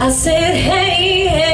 I said, hey, hey.